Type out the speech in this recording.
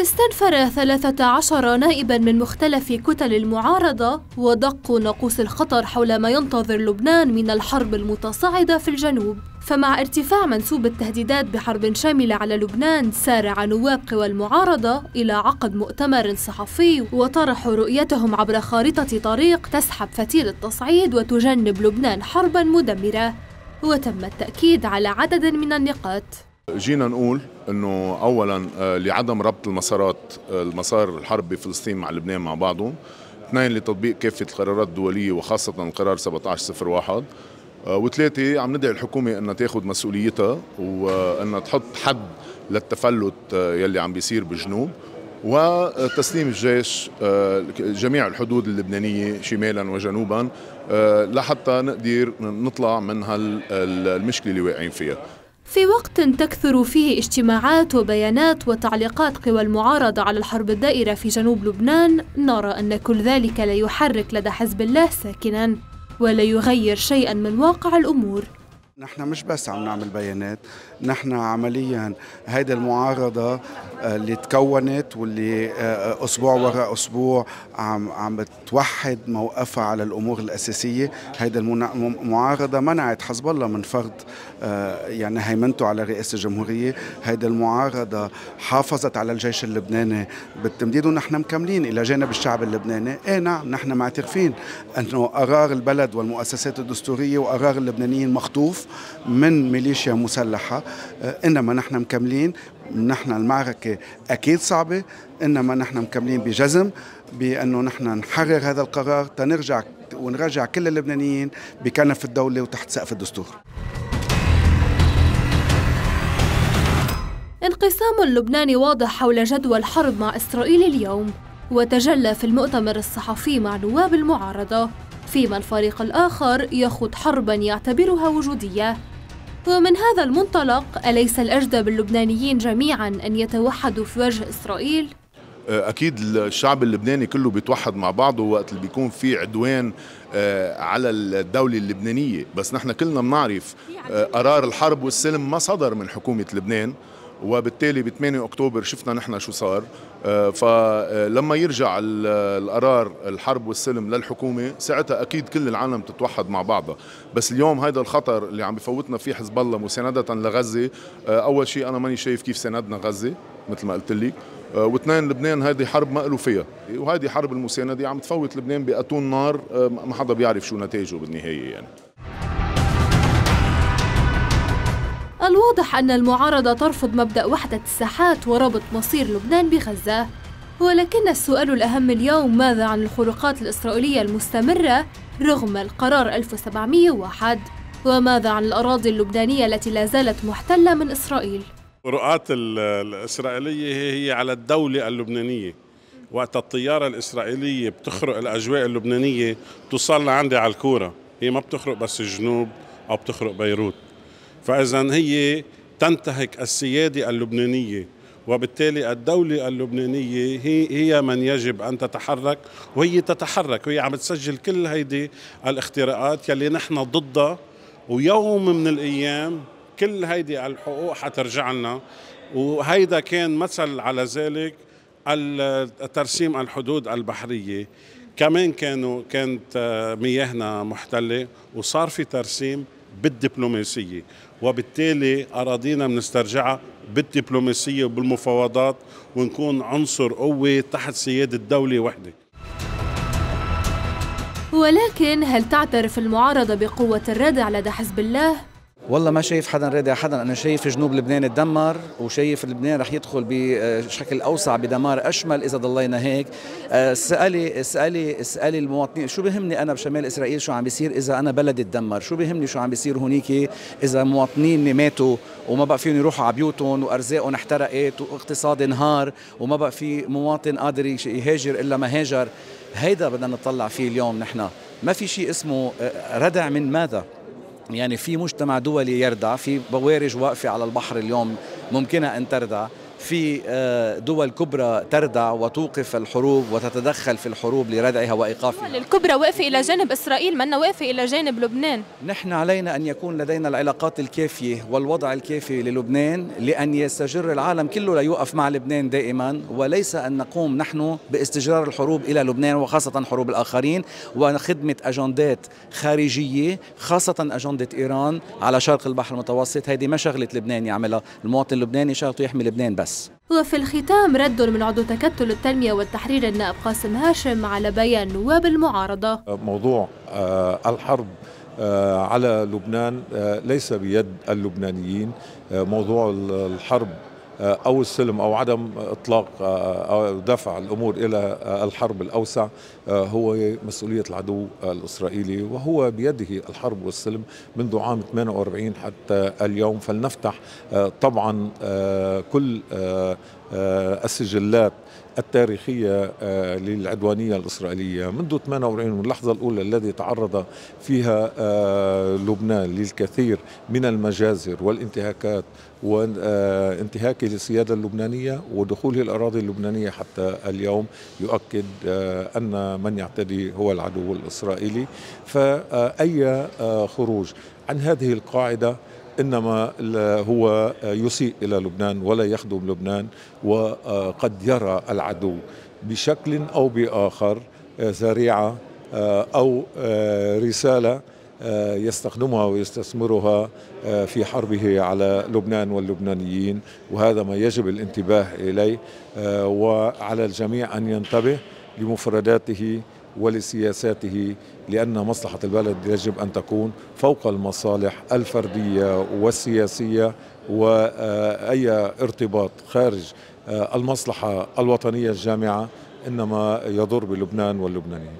استنفر 13 نائبا من مختلف كتل المعارضة ودقوا ناقوس الخطر حول ما ينتظر لبنان من الحرب المتصاعدة في الجنوب. فمع ارتفاع منسوب التهديدات بحرب شاملة على لبنان سارع نواب قوى المعارضة إلى عقد مؤتمر صحفي وطرحوا رؤيتهم عبر خارطة طريق تسحب فتيل التصعيد وتجنب لبنان حربا مدمرة. وتم التأكيد على عدد من النقاط. جينا نقول إنه اولا آه، لعدم ربط المسارات آه، المسار الحرب بفلسطين مع لبنان مع بعضهم اثنين لتطبيق كافة القرارات الدولية وخاصة القرار 1701 آه، وثلاثة عم ندعي الحكومة إنها تاخذ مسؤوليتها وإنها تحط حد للتفلت يلي عم بيصير بالجنوب وتسليم الجيش جميع الحدود اللبنانية شمالا وجنوبا لحتى نقدر نطلع من هالمشكله اللي واقعين فيها. في وقت تكثر فيه اجتماعات وبيانات وتعليقات قوى المعارضة على الحرب الدائرة في جنوب لبنان نرى أن كل ذلك لا يحرك لدى حزب الله ساكنا ولا يغير شيئا من واقع الأمور. نحن مش بس عم نعمل بيانات نحن عمليا هيدي المعارضة آه، اللي تكونت واللي آه، أسبوع وراء أسبوع عم عم بتوحد موقفها على الأمور الأساسية. هيدي المعارضة منعت حزب الله من فرض آه، يعني هيمنته على رئاسة الجمهورية. هيدي المعارضة حافظت على الجيش اللبناني. بالتمديد ونحن مكملين إلى جانب الشعب اللبناني. إيه نعم نحن معترفين أنه قرار البلد والمؤسسات الدستورية وقرار اللبنانيين مخطوف. من ميليشيا مسلحة. آه، إنما نحن مكملين نحن المعركة أكيد صعبة إنما نحن مكملين بجزم بأنه نحن نحرر هذا القرار تنرجع ونرجع كل اللبنانيين بكنف الدولة وتحت سقف الدستور. انقسام اللبناني واضح حول جدوى الحرب مع إسرائيل اليوم وتجلى في المؤتمر الصحفي مع نواب المعارضة. فيما الفريق الآخر يخوض حربا يعتبرها وجودية. ومن هذا المنطلق أليس الأجدى باللبنانيين جميعا أن يتوحدوا في وجه إسرائيل؟ أكيد الشعب اللبناني كله بيتوحد مع بعضه وقت اللي بيكون في عدوان آه، على الدولة اللبنانية. بس نحن كلنا بنعرف آه، قرار الحرب والسلم ما صدر من حكومة لبنان. وبالتالي ب 8 أكتوبر شفنا نحن شو صار. آه، فلما يرجع القرار الحرب والسلم للحكومة ساعتها أكيد كل العالم تتوحد مع بعضها. بس اليوم هذا الخطر اللي عم بفوتنا فيه حزب الله مساندة لغزة. آه، أول شيء أنا ماني شايف كيف ساندنا غزة مثل ما قلت لك. آه، واثنين لبنان هذه حرب ما له فيها. وهذه حرب المساندة عم تفوت لبنان بأتون نار. ما حدا بيعرف شو نتائجه بالنهاية يعني. الواضح أن المعارضة ترفض مبدأ وحدة الساحات وربط مصير لبنان بغزة. ولكن السؤال الأهم اليوم ماذا عن الخروقات الإسرائيلية المستمرة رغم القرار 1701 وماذا عن الأراضي اللبنانية التي لا زالت محتلة من إسرائيل؟ الخروقات الإسرائيلية هي على الدولة اللبنانية. وقت الطيارة الإسرائيلية بتخرق الأجواء اللبنانية توصل لعندي على الكورة. هي ما بتخرق بس الجنوب أو بتخرق بيروت. فإذا هي تنتهك السيادة اللبنانية وبالتالي الدولة اللبنانية هي هي من يجب أن تتحرك وهي تتحرك وهي عم تسجل كل هيدي الاختراقات يلي نحن ضدها ويوم من الأيام كل هيدي الحقوق حترجع لنا. وهيدا كان مثل على ذلك ترسيم الحدود البحرية. كمان كانوا كانت مياهنا محتلة وصار في ترسيم بالدبلوماسية وبالتالي أراضينا بنسترجعها بالدبلوماسية وبالمفاوضات ونكون عنصر قوة تحت سيادة دولة وحدة ولكن هل تعترف المعارضة بقوة الردع لدى حزب الله؟ والله ما شايف حدا رادع حدا. أنا شايف جنوب لبنان تدمر وشايف لبنان رح يدخل بشكل أوسع بدمار أشمل إذا ضلينا هيك. اسالي اسالي اسالي المواطنين شو بهمني أنا بشمال إسرائيل شو عم بيصير إذا أنا بلدي تدمر شو بهمني شو عم بيصير هونيك إذا مواطنين ماتوا وما بقى فيهم يروحوا على بيوتهم وأرزاقهم احترقت واقتصاد انهار وما بقى في مواطن قادر يهاجر إلا ما هاجر؟ هيدا بدنا نطلع فيه اليوم نحن. ما في شيء اسمه ردع من ماذا؟ يعني في مجتمع دولي يردع في بوارج واقفة على البحر اليوم ممكنة أن تردع في آه، دول كبرى تردع وتوقف الحروب وتتدخل في الحروب لردعها وإيقافها. الدول الكبرى واقفة إلى جانب إسرائيل منا واقفة إلى جانب لبنان. نحن علينا أن يكون لدينا العلاقات الكافية والوضع الكافي للبنان لأن يستجر العالم كله ليوقف مع لبنان دائما وليس أن نقوم نحن باستجرار الحروب إلى لبنان وخاصة حروب الآخرين وخدمه أجندات خارجية خاصة أجندة إيران على شرق البحر المتوسط. هذه ما شغلة لبنان يعملها. المواطن اللبناني شغلته يحمي لبنان بس. وفي الختام رد من عضو تكتل التنمية والتحرير النائب قاسم هاشم على بيان نواب المعارضة. موضوع آه، الحرب آه، على لبنان آه، ليس بيد اللبنانيين. موضوع الحرب أو السلم أو عدم إطلاق آه، أو دفع الأمور إلى آه، الحرب الأوسع آه، هو مسؤولية العدو الإسرائيلي وهو بيده الحرب والسلم منذ عام 48 حتى اليوم. فلنفتح آه، طبعا آه، كل آه، آه، السجلات التاريخية آه، للعدوانية الإسرائيلية. منذ 48 من اللحظة الأولى الذي تعرض فيها آه، لبنان للكثير من المجازر والانتهاكات وانتهاكه للسيادة اللبنانية ودخوله الأراضي اللبنانية حتى اليوم يؤكد آه، أن من يعتدي هو العدو الإسرائيلي. فأي آه، خروج عن هذه القاعدة إنما ال- هو يسيء إلى لبنان ولا يخدم لبنان وقد يرى العدو بشكل أو بآخر ذريعة أو رسالة يستخدمها ويستثمرها في حربه على لبنان واللبنانيين وهذا ما يجب الانتباه إليه وعلى الجميع أن ينتبه لمفرداته ولسياساته لأن مصلحة البلد يجب أن تكون فوق المصالح الفردية والسياسية وأي ارتباط خارج المصلحة الوطنية الجامعة إنما يضر بلبنان واللبنانيين.